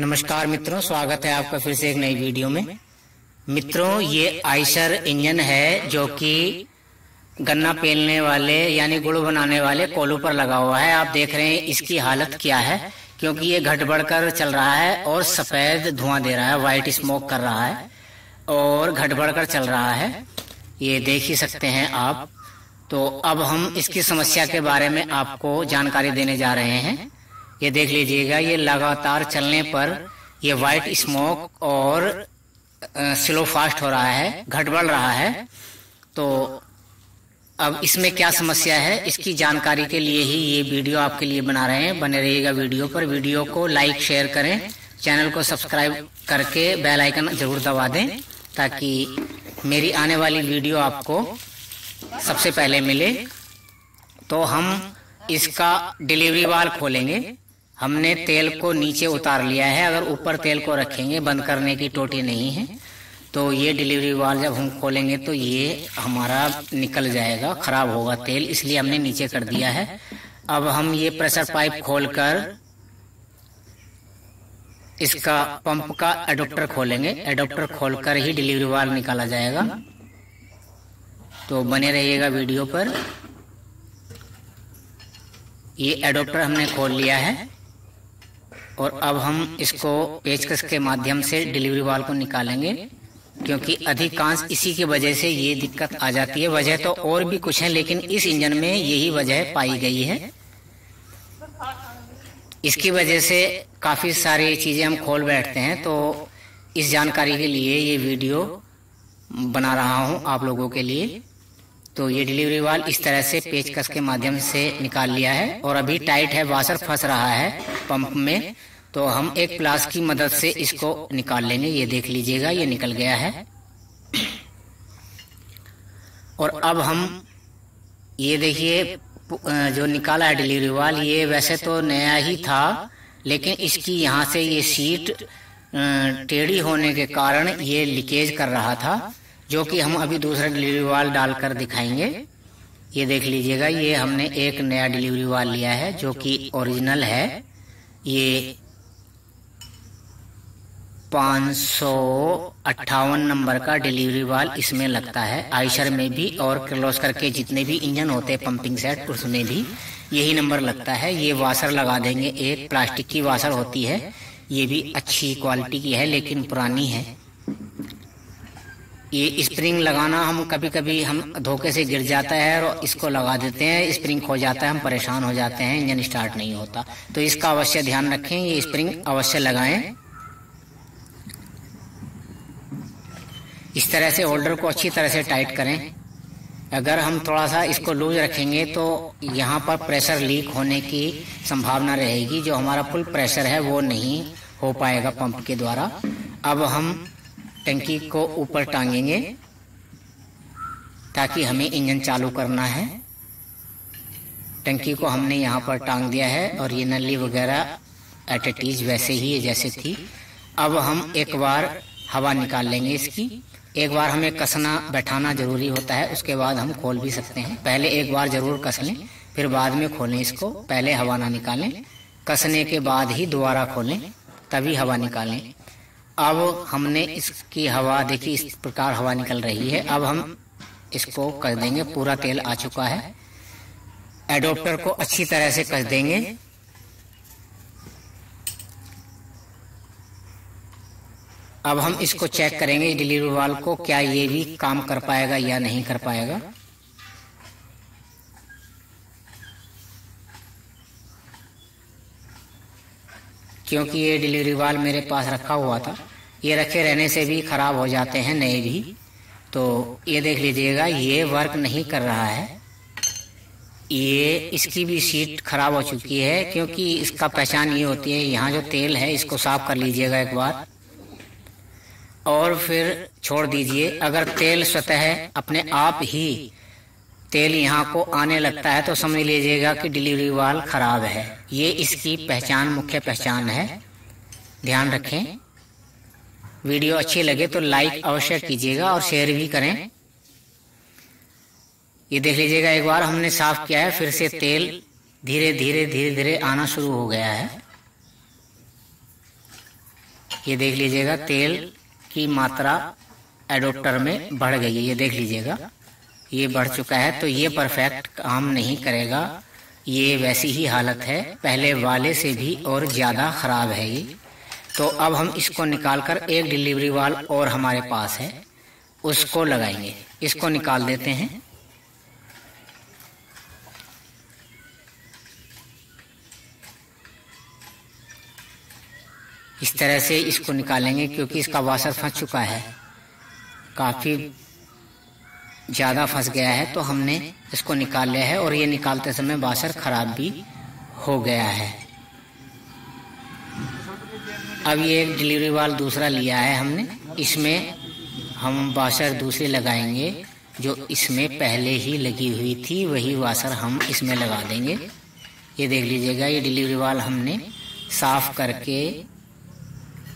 नमस्कार मित्रों, स्वागत है आपका फिर से एक नई वीडियो में। मित्रों, ये आइसर इंजन है जो कि गन्ना पेलने वाले, यानी गुड़ बनाने वाले कोलों पर लगा हुआ है। आप देख रहे हैं इसकी हालत क्या है, क्योंकि ये घट बढ़कर चल रहा है और सफ़ेद धुआँ दे रहा है व्हाइट स्मोक कर रहा है और घट बढ़कर चल रहा है। ये देख ही सकते हैं आप। तो अब हम इसकी समस्या के बारे में आपको जानकारी देने जा रहे हैं। ये देख लीजिएगा, ये लगातार चलने पर ये व्हाइट स्मोक और स्लो फास्ट हो रहा है, घट बढ़ रहा है। तो अब इसमें क्या समस्या है, इसकी जानकारी के लिए ही ये वीडियो आपके लिए बना रहे हैं। बने रहिएगा वीडियो पर। वीडियो को लाइक शेयर करें। चैनल को सब्सक्राइब करके बेल आइकन ज़रूर दबा दें, ताकि मेरी आने वाली वीडियो आपको सबसे पहले मिले। तो हम इसका डिलीवरी वाल खोलेंगे। हमने तेल को नीचे उतार लिया है, अगर ऊपर तेल को रखेंगे, बंद करने की टोटी नहीं है तो ये डिलीवरी वाल जब हम खोलेंगे तो ये हमारा निकल जाएगा, खराब होगा तेल, इसलिए हमने नीचे कर दिया है। अब हम ये प्रेशर पाइप खोलकर इसका पंप का एडोप्टर खोलेंगे। एडोप्टर खोलकर ही डिलीवरी वाल निकाला जाएगा। तो बने रहिएगा वीडियो पर। ये एडोप्टर हमने खोल लिया है। और अब हम इसको पेचकस के माध्यम से डिलीवरी वाल को निकालेंगे, क्योंकि अधिकांश इसी की वजह से ये दिक्कत आ जाती है। वजह तो और भी कुछ है, लेकिन इस इंजन में यही वजह पाई गई है। इसकी वजह से काफ़ी सारी चीज़ें हम खोल बैठते हैं तो इस जानकारी के लिए ये वीडियो बना रहा हूँ आप लोगों के लिए। तो ये डिलीवरी वाल इस तरह से पेचकस के माध्यम से निकाल लिया है और अभी टाइट है, वाशर फंस रहा है पंप में। तो हम एक प्लास की मदद से इसको निकाल लेंगे। ये देख लीजिएगा, ये निकल गया है। और अब हम ये देखिए जो निकाला है डिलीवरी वाल, ये वैसे तो नया ही था, लेकिन इसकी यहाँ से ये सीट टेढ़ी होने के कारण ये लीकेज कर रहा था। जो कि हम अभी दूसरा डिलीवरी वाल डालकर दिखाएँगे। ये देख लीजिएगा, ये हमने एक नया डिलीवरी वाल लिया है, जो कि ओरिजिनल है। ये पाँच सौ अट्ठावन नंबर का डिलीवरी वाल इसमें लगता है। आइशर में भी और किर्लोस्कर के जितने भी इंजन होते हैं पंपिंग सेट उसमें भी यही नंबर लगता है। ये वाशर लगा देंगे, एक प्लास्टिक की वाशर होती है। ये भी अच्छी क्वालिटी की है, लेकिन पुरानी है। ये स्प्रिंग लगाना हम कभी कभी हम धोखे से गिर जाता है और इसको लगा देते हैं स्प्रिंग खो जाता है, हम परेशान हो जाते हैं, इंजन स्टार्ट नहीं होता। तो इसका अवश्य ध्यान रखें, ये स्प्रिंग अवश्य लगाएँ। इस तरह से होल्डर को अच्छी तरह से टाइट करें। अगर हम थोड़ा सा इसको लूज रखेंगे तो यहाँ पर प्रेशर लीक होने की संभावना रहेगी। जो हमारा फुल प्रेशर है, वो नहीं हो पाएगा पंप के द्वारा। अब हम टंकी को ऊपर टांगेंगे ताकि हमें इंजन चालू करना है। टंकी को हमने यहाँ पर टांग दिया है और ये नली वगैरह एटेटीज वैसे ही है जैसे थी। अब हम एक बार हवा निकाल लेंगे इसकी। एक बार हमें कसना, बैठाना ज़रूरी होता है, उसके बाद हम खोल भी सकते हैं। पहले एक बार ज़रूर कस लें, फिर बाद में खोलें इसको। पहले हवा ना निकालें, कसने के बाद ही दोबारा खोलें, तभी हवा निकालें। अब हमने इसकी हवा देखी, इस प्रकार हवा निकल रही है। अब हम इसको कर देंगे, पूरा तेल आ चुका है। एडोप्टर को अच्छी तरह से कस देंगे। अब हम इसको चेक करेंगे डिलीवरी वाल को, क्या ये भी काम कर पाएगा या नहीं कर पाएगा। क्योंकि ये डिलीवरी वाल मेरे पास रखा हुआ था। ये रखे रहने से भी खराब हो जाते हैं नए भी। तो ये देख लीजिएगा, ये वर्क नहीं कर रहा है। ये, इसकी भी सीट खराब हो चुकी है, क्योंकि इसका पहचान ये होती है, यहाँ जो तेल है, इसको साफ़ कर लीजिएगा एक बार। और फिर छोड़ दीजिए, अगर तेल स्वतः अपने आप ही तेल यहाँ को आने लगता है तो समझ लीजिएगा कि डिलीवरी वाल खराब है। ये इसकी पहचान, मुख्य पहचान है। ध्यान रखें। वीडियो अच्छी लगे तो लाइक अवश्य कीजिएगा और शेयर भी करें। ये देख लीजिएगा एक बार हमने साफ़ किया है फिर से तेल धीरे धीरे धीरे धीरे आना शुरू हो गया है। ये देख लीजिएगा तेल की मात्रा एडोप्टर में बढ़ गई है। ये देख लीजिएगा ये बढ़ चुका है तो ये परफेक्ट काम नहीं करेगा। ये वैसी ही हालत है पहले वाले से भी और ज़्यादा ख़राब है ये। तो अब हम इसको निकालकर एक डिलीवरी वाल और हमारे पास है। उसको लगाएँगे। इसको निकाल देते हैं। इस तरह से इसको निकालेंगे क्योंकि इसका वासर फंस चुका है। काफ़ी ज़्यादा फंस गया है तो हमने इसको निकाल लिया है और ये निकालते समय वासर खराब भी हो गया है। ये एक डिलीवरी वाल दूसरा लिया है हमने। इसमें हम वाशर दूसरे लगाएँगे, जो इसमें पहले ही लगी हुई थी, वही वाशर हम इसमें लगा देंगे। ये देख लीजिएगा, ये डिलीवरी वाल हमने साफ़ करके,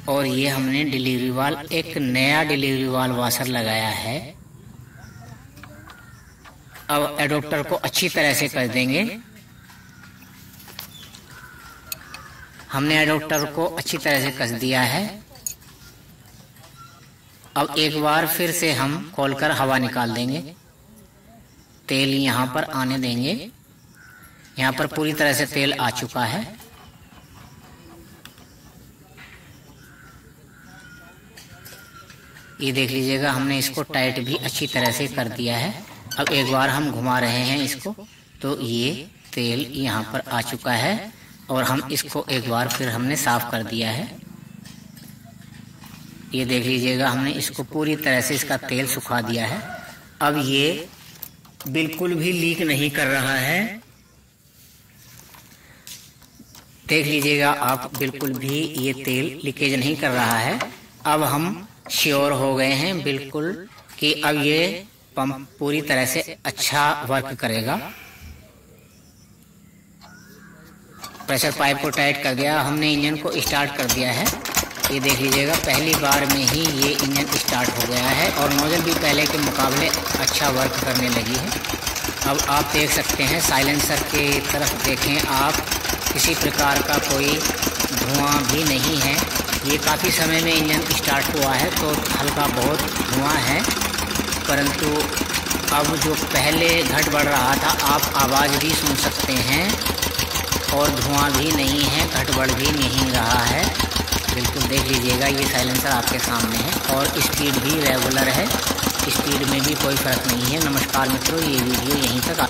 और ये हमने डिलीवरी वाल, एक नया डिलीवरी वाल वाशर लगाया है। अब एडोप्टर को अच्छी तरह से कर देंगे। हमने एडोप्टर को अच्छी तरह से कस दिया है। अब एक बार फिर से हम खोलकर हवा निकाल देंगे। तेल यहाँ पर आने देंगे। यहाँ पर पूरी तरह से तेल आ चुका है। ये देख लीजिएगा, हमने इसको टाइट भी अच्छी तरह से कर दिया है। अब एक बार हम घुमा रहे हैं इसको तो ये तेल यहाँ पर आ चुका है। और हम इसको एक बार फिर हमने साफ़ कर दिया है। ये देख लीजिएगा हमने इसको पूरी तरह से इसका तेल सुखा दिया है। अब ये बिल्कुल भी लीक नहीं कर रहा है। देख लीजिएगा आप बिल्कुल भी ये तेल लीकेज नहीं कर रहा है। अब हम श्योर हो गए हैं बिल्कुल कि अब ये पंप पूरी तरह से अच्छा वर्क करेगा। प्रेशर पाइप को टाइट कर दिया। हमने इंजन को स्टार्ट कर दिया है। ये देख लीजिएगा, पहली बार में ही ये इंजन स्टार्ट हो गया है और नोजल भी पहले के मुकाबले अच्छा वर्क करने लगी है। अब आप देख सकते हैं, साइलेंसर के तरफ़ देखें आप, किसी प्रकार का कोई धुआँ भी नहीं है। ये काफ़ी समय में इंजन स्टार्ट हुआ है तो हल्का बहुत धुआँ है। परंतु अब जो पहले घट बढ़ रहा था, आप आवाज़ भी सुन सकते हैं। और धुआँ भी नहीं है घटबड़ भी नहीं रहा है। बिल्कुल देख लीजिएगा, ये साइलेंसर आपके सामने है और स्पीड भी रेगुलर है। स्पीड में भी कोई फ़र्क नहीं है। नमस्कार मित्रों, ये वीडियो यहीं तक